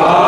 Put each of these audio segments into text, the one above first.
아.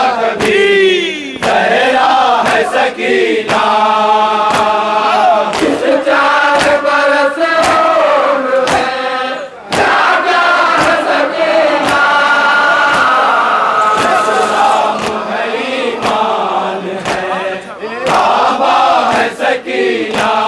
Krishna.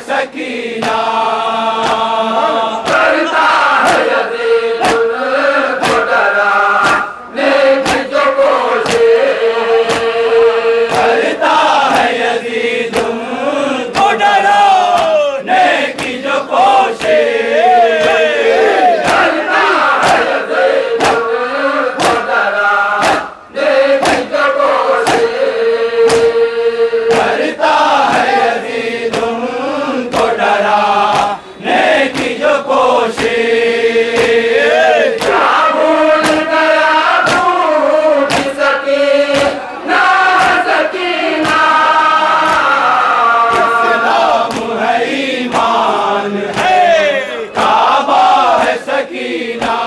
essa aqui. Sakina.